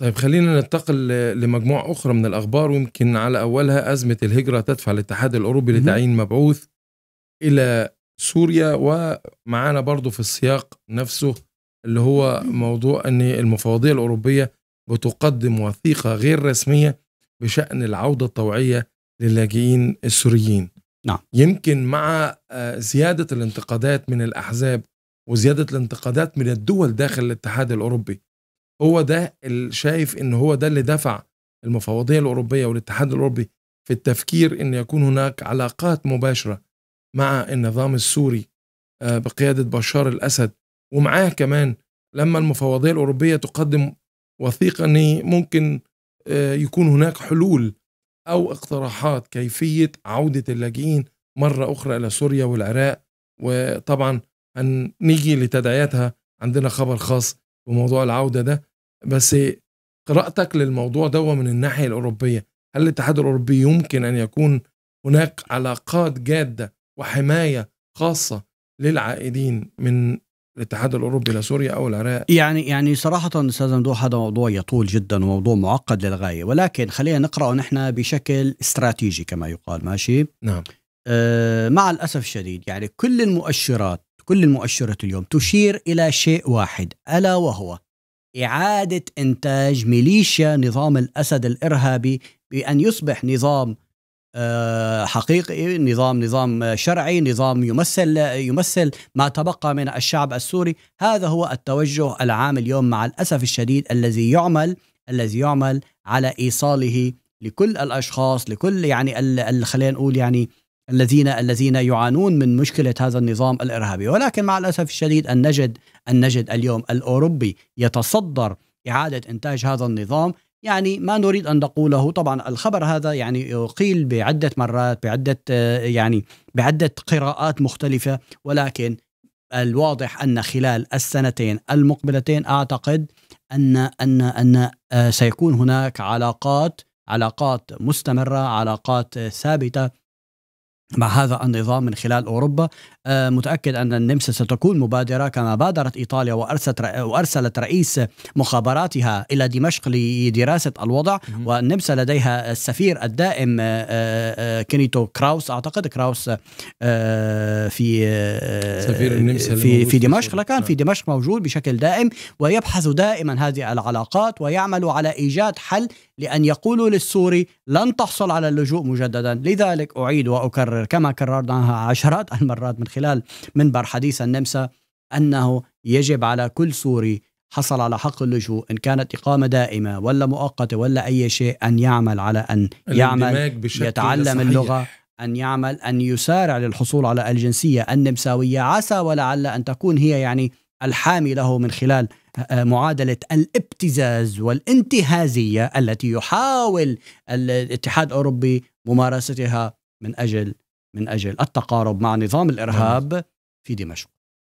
طيب خلينا ننتقل لمجموعة أخرى من الأخبار ويمكن على أولها أزمة الهجرة تدفع الاتحاد الأوروبي لتعيين مبعوث إلى سوريا ومعانا برضو في السياق نفسه اللي هو موضوع أن المفوضية الأوروبية بتقدم وثيقة غير رسمية بشأن العودة الطوعية للاجئين السوريين نعم. يمكن مع آه، زيادة الانتقادات من الأحزاب وزيادة الانتقادات من الدول داخل الاتحاد الأوروبي هو ده اللي شايف إن هو ده اللي دفع المفوضية الأوروبية والاتحاد الأوروبي في التفكير إن يكون هناك علاقات مباشرة مع النظام السوري آه، بقيادة بشار الأسد. ومعاه كمان لما المفوضية الأوروبية تقدم وثيقة إن ممكن آه، يكون هناك حلول أو اقتراحات كيفية عودة اللاجئين مرة أخرى إلى سوريا والعراق. وطبعا هنيجي لتداعياتها عندنا خبر خاص بموضوع العودة ده بس قراءتك للموضوع ده من الناحية الأوروبية. هل الاتحاد الأوروبي يمكن أن يكون هناك علاقات جادة وحماية خاصة للعائدين من الاتحاد الأوروبي لسوريا أو العراق؟ يعني يعني صراحة أستاذ ممدوح هذا موضوع يطول جدا وموضوع معقد للغاية. ولكن خلينا نقرأه نحن بشكل استراتيجي كما يقال ماشي؟ نعم. آه مع الأسف الشديد يعني كل المؤشرات كل المؤشرات اليوم تشير إلى شيء واحد ألا وهو إعادة إنتاج ميليشيا نظام الأسد الإرهابي بأن يصبح نظام آه، حقيقي نظام نظام شرعي نظام يمثل يمثل ما تبقى من الشعب السوري. هذا هو التوجه العام اليوم مع الأسف الشديد الذي يعمل الذي يعمل على إيصاله لكل الأشخاص لكل يعني خلينا نقول يعني الذين الذين يعانون من مشكلة هذا النظام الإرهابي. ولكن مع الأسف الشديد أن نجد أن نجد اليوم الأوروبي يتصدر إعادة إنتاج هذا النظام. يعني ما نريد أن نقوله. طبعا الخبر هذا يعني قيل بعدة مرات بعدة يعني بعدة قراءات مختلفة. ولكن الواضح أن خلال السنتين المقبلتين أعتقد ان ان أن سيكون هناك علاقات علاقات مستمرة علاقات ثابتة مع هذا النظام من خلال أوروبا. آه، متأكد أن النمسا ستكون مبادرة كما بادرت إيطاليا وأرسلت وأرسلت رئيس مخابراتها إلى دمشق لدراسة الوضع. والنمسا لديها السفير الدائم آه، آه، كينيتو كراوس. أعتقد كراوس في سفير النمسا في في دمشق. لكان في دمشق موجود بشكل دائم ويبحث دائما هذه العلاقات ويعمل على إيجاد حل لأن يقولوا للسوري لن تحصل على اللجوء مجددا. لذلك أعيد وأكرر كما كررناها عشرات المرات من خلال منبر حديث النمسا أنه يجب على كل سوري حصل على حق اللجوء إن كانت إقامة دائمة ولا مؤقتة ولا أي شيء أن يعمل على أن يعمل يتعلم صحيح. اللغة أن يعمل أن يسارع للحصول على الجنسية النمساوية عسى ولعل أن تكون هي يعني الحامي له من خلال آه، معادلة الابتزاز والانتهازية التي يحاول الاتحاد الأوروبي ممارستها من أجل من أجل التقارب مع نظام الإرهاب في دمشق.